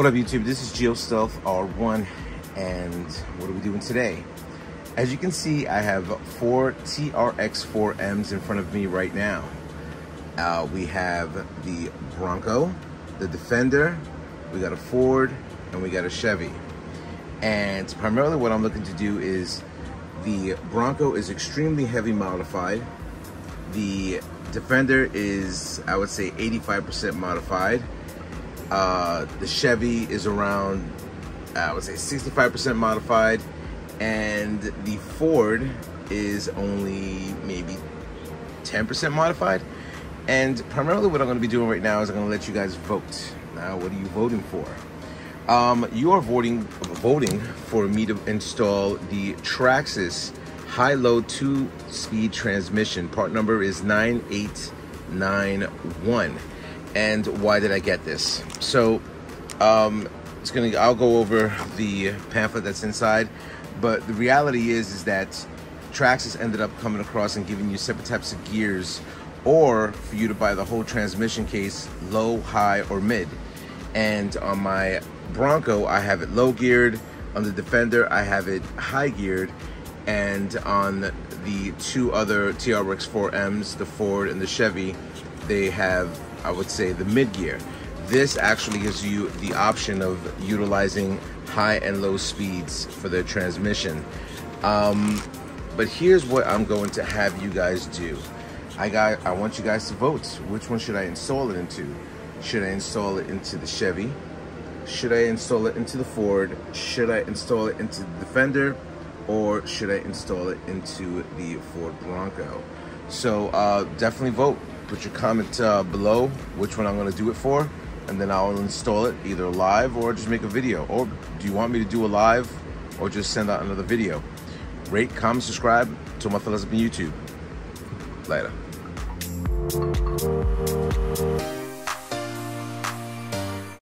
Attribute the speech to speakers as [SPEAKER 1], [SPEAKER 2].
[SPEAKER 1] What up YouTube? This is Gio GioStealth R1 and what are we doing today? As you can see, I have four TRX4Ms in front of me right now. Uh, we have the Bronco, the Defender, we got a Ford, and we got a Chevy. And primarily what I'm looking to do is the Bronco is extremely heavy modified. The Defender is, I would say, 85% modified uh, the Chevy is around, I would say 65% modified, and the Ford is only maybe 10% modified. And primarily what I'm gonna be doing right now is I'm gonna let you guys vote. Now, what are you voting for? Um, you are voting voting for me to install the Traxxas high-low two-speed transmission. Part number is 9891 and why did I get this? So, um, it's gonna. I'll go over the pamphlet that's inside, but the reality is is that Traxxas ended up coming across and giving you separate types of gears, or for you to buy the whole transmission case, low, high, or mid. And on my Bronco, I have it low geared. On the Defender, I have it high geared, and on the two other TRX 4Ms, the Ford and the Chevy, they have I would say the mid gear. This actually gives you the option of utilizing high and low speeds for the transmission. Um, but here's what I'm going to have you guys do. I got I want you guys to vote. Which one should I install it into? Should I install it into the Chevy? Should I install it into the Ford? Should I install it into the Defender? Or should I install it into the Ford Bronco? So uh, definitely vote put your comment uh, below which one I'm going to do it for, and then I'll install it either live or just make a video. Or do you want me to do a live or just send out another video? Rate, comment, subscribe to my on YouTube. Later.